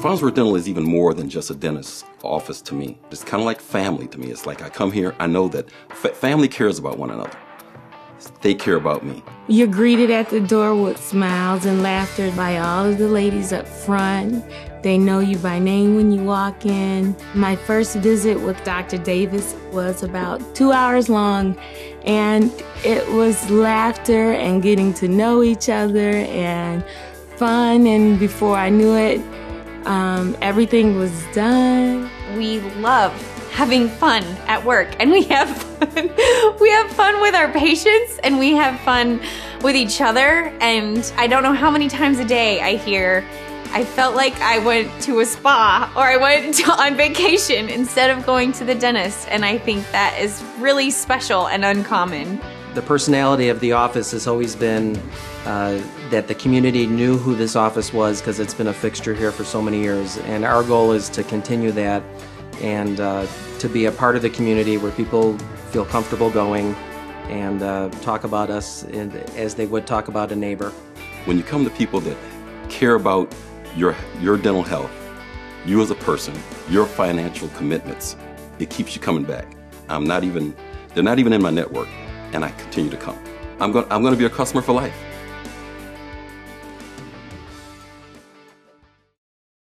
Farnsworth Dental is even more than just a dentist's office to me. It's kind of like family to me. It's like I come here, I know that family cares about one another. They care about me. You're greeted at the door with smiles and laughter by all of the ladies up front. They know you by name when you walk in. My first visit with Dr. Davis was about two hours long, and it was laughter and getting to know each other and fun. And before I knew it, um, everything was done. We love having fun at work and we have fun. we have fun with our patients and we have fun with each other and I don't know how many times a day I hear I felt like I went to a spa or I went to, on vacation instead of going to the dentist and I think that is really special and uncommon. The personality of the office has always been uh, that the community knew who this office was because it's been a fixture here for so many years and our goal is to continue that and uh, to be a part of the community where people feel comfortable going and uh, talk about us in, as they would talk about a neighbor. When you come to people that care about your, your dental health, you as a person, your financial commitments, it keeps you coming back. I'm not even, they're not even in my network, and I continue to come. I'm going, I'm going to be a customer for life.